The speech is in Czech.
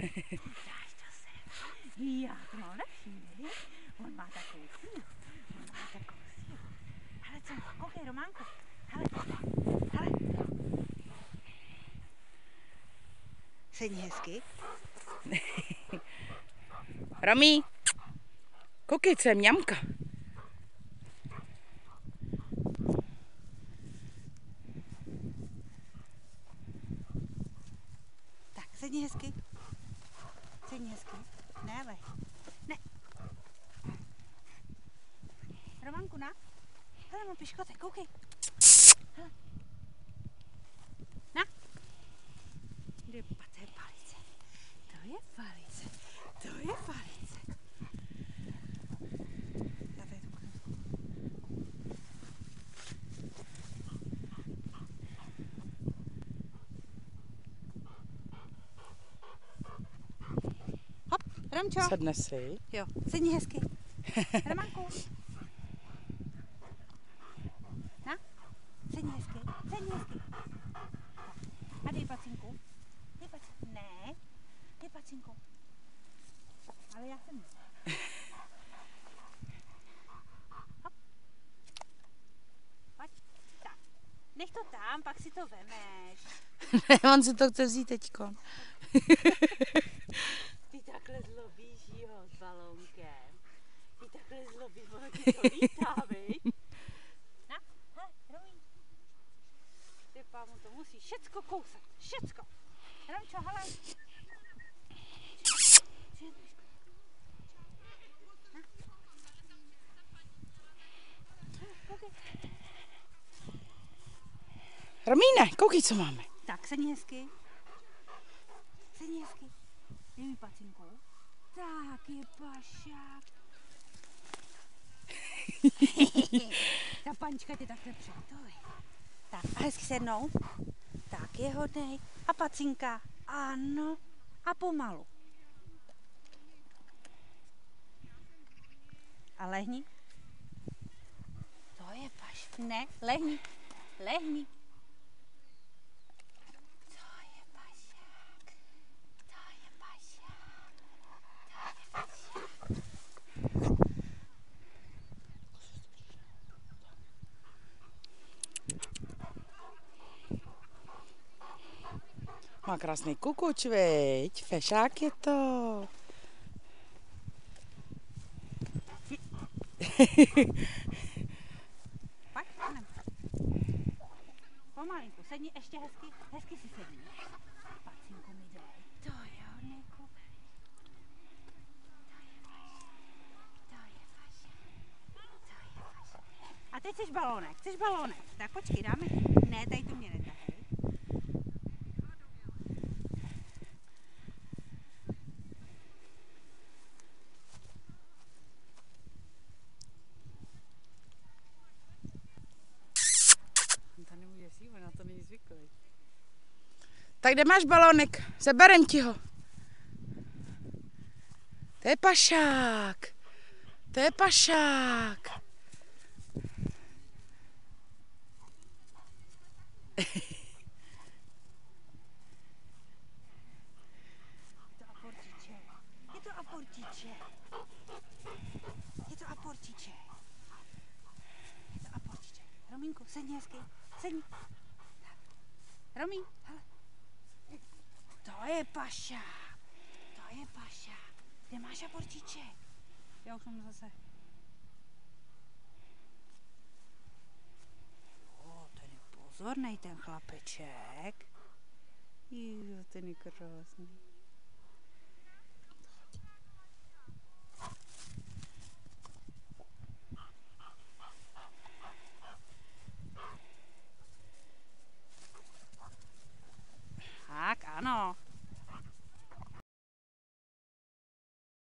Dáš to sem. Já to mám lepší, ne? On má takovou sílu. On má takovou sílu. Hele, co? Koukej, Románku. Hele, hele. Sedni hezky. Romy, koukej, co je mňamka. Tak, sedni hezky. Sedni hezky. Ne, ale. Ne. Romanku, na. Hele, mám piškotek, koukej. Hele. Na. Kde je palice. To je palice. To je palice. Dávej tu kresku. Hop, Romčo. Sedne si. Jo, sedni hezky. Romanku. Na, sedni hezky, sedni hezky. A dej pacinku. Dej pacinku. Ne, dej pacinku. Ale já jsem. Hop. Pojď. Tak. Nech to tam, pak si to vemeš. On si to chce vzít teďko. Takhle zlobíš, jo, s balónkem. Ty takhle zlobíš, ono ti to lítá, viď? Na, hele, Romí. Ty pámu, to musí všecko kousat, všecko. Romčo, hele. Romíne, koukej, co máme. Tak, sedni hezky. Dej mi pacinku. Tak je pašák. Ta panička tě takhle přáteli. Tak a hezky sednou. Tak je hodnej. A pacinka. Ano. A pomalu. A lehni. To je paš. Ne, lehni. Lehni. To je pašák. To je pašák. To je pašák. Má krásný kukuč, veď? Fešák je to. Pomalinku, sedni ještě hezky, hezky si sedni. Pacinku mi dej. To je. A teď chceš balónek, chceš balónek. Tak počkej, dáme. Ne, tady to mě netahej. On na to není zvyklý. Tak kde máš balónek? Zaberem ti ho. To je pašák. To je pašák. Je to. Je to. Je to. Romínku, sedni hezky. Sedni. Tak. Romín, hele. To je paša. To je paša. Kde máš aportiček? Já už mám zase. O, ten je pozornej ten chlapeček. Jo, ten je krásný.